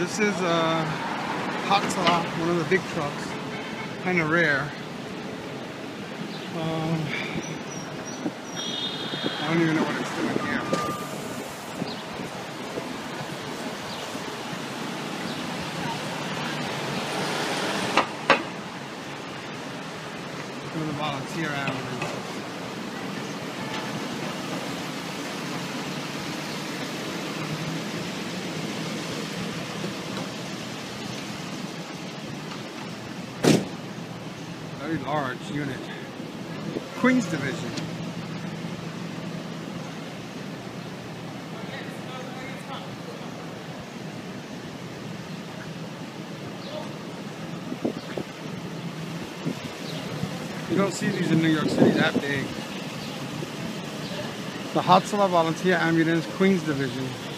This is a Hatzolah, one of the big trucks. Kind of rare. Um, I don't even know what it's doing here. Of the volunteer ambulances. Very large unit. Queens Division. You don't see these in New York City that big. The Hatzolah Volunteer Ambulance Queens Division.